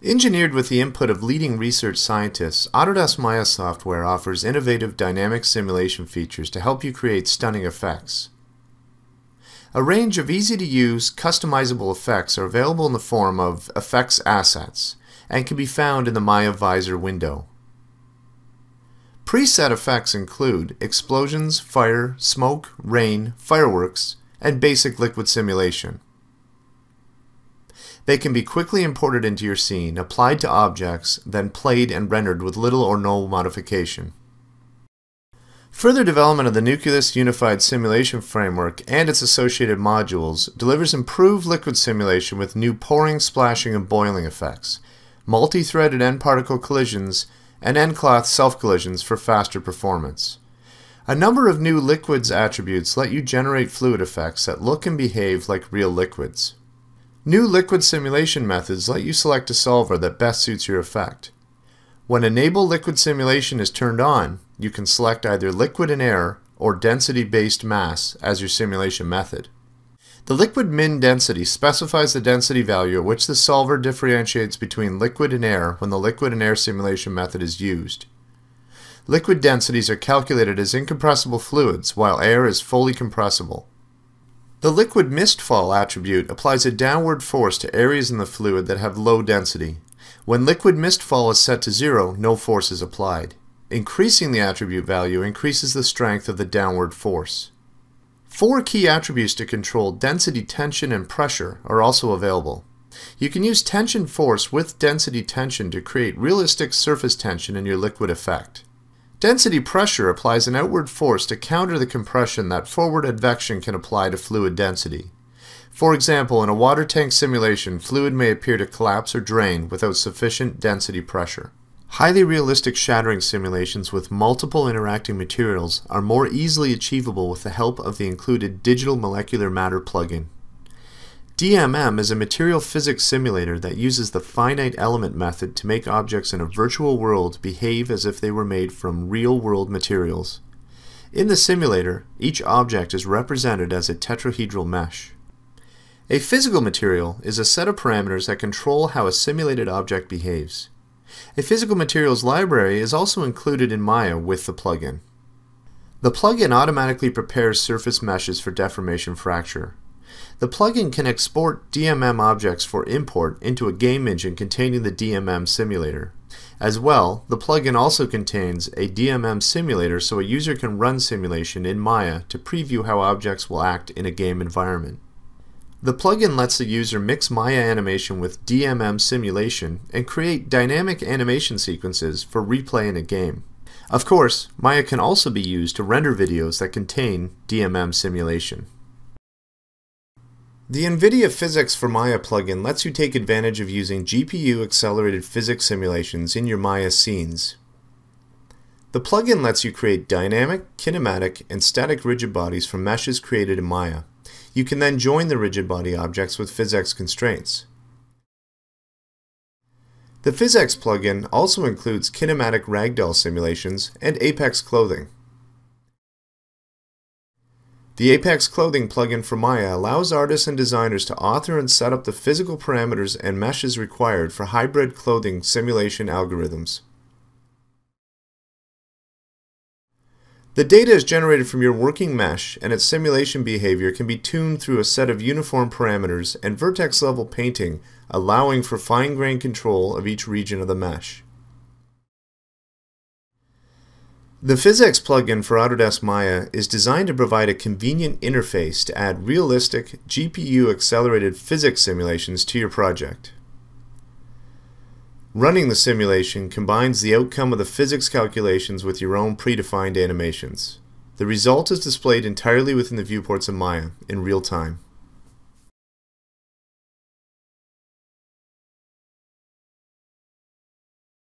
Engineered with the input of leading research scientists, Autodesk Maya software offers innovative dynamic simulation features to help you create stunning effects. A range of easy-to-use, customizable effects are available in the form of effects assets and can be found in the Maya Visor window. Preset effects include explosions, fire, smoke, rain, fireworks, and basic liquid simulation. They can be quickly imported into your scene, applied to objects, then played and rendered with little or no modification. Further development of the Nucleus Unified Simulation Framework and its associated modules delivers improved liquid simulation with new pouring, splashing, and boiling effects, multi-threaded nParticle collisions, and nCloth self-collisions for faster performance. A number of new liquids attributes let you generate fluid effects that look and behave like real liquids. New liquid simulation methods let you select a solver that best suits your effect. When Enable Liquid Simulation is turned on, you can select either liquid and air or density-based mass as your simulation method. The liquid min density specifies the density value at which the solver differentiates between liquid and air when the liquid and air simulation method is used. Liquid densities are calculated as incompressible fluids, while air is fully compressible. The liquid mist fall attribute applies a downward force to areas in the fluid that have low density. When liquid mist fall is set to zero, no force is applied. Increasing the attribute value increases the strength of the downward force. Four key attributes to control density, tension, and pressure are also available. You can use tension force with density tension to create realistic surface tension in your liquid effect. Density pressure applies an outward force to counter the compression that forward advection can apply to fluid density. For example, in a water tank simulation, fluid may appear to collapse or drain without sufficient density pressure. Highly realistic shattering simulations with multiple interacting materials are more easily achievable with the help of the included Digital Molecular Matter plugin. DMM is a material physics simulator that uses the finite element method to make objects in a virtual world behave as if they were made from real-world materials. In the simulator, each object is represented as a tetrahedral mesh. A physical material is a set of parameters that control how a simulated object behaves. A physical materials library is also included in Maya with the plugin. The plugin automatically prepares surface meshes for deformation fracture. The plugin can export DMM objects for import into a game engine containing the DMM simulator. As well, the plugin also contains a DMM simulator so a user can run simulation in Maya to preview how objects will act in a game environment. The plugin lets the user mix Maya animation with DMM simulation and create dynamic animation sequences for replay in a game. Of course, Maya can also be used to render videos that contain DMM simulation. The NVIDIA PhysX for Maya plugin lets you take advantage of using GPU-accelerated physics simulations in your Maya scenes. The plugin lets you create dynamic, kinematic, and static rigid bodies from meshes created in Maya. You can then join the rigid body objects with PhysX constraints. The PhysX plugin also includes kinematic ragdoll simulations and Apex clothing. The Apex Clothing plugin for Maya allows artists and designers to author and set up the physical parameters and meshes required for hybrid clothing simulation algorithms. The data is generated from your working mesh and its simulation behavior can be tuned through a set of uniform parameters and vertex level painting allowing for fine-grained control of each region of the mesh. The PhysX plugin for Autodesk Maya is designed to provide a convenient interface to add realistic, GPU-accelerated physics simulations to your project. Running the simulation combines the outcome of the physics calculations with your own predefined animations. The result is displayed entirely within the viewports of Maya in real time.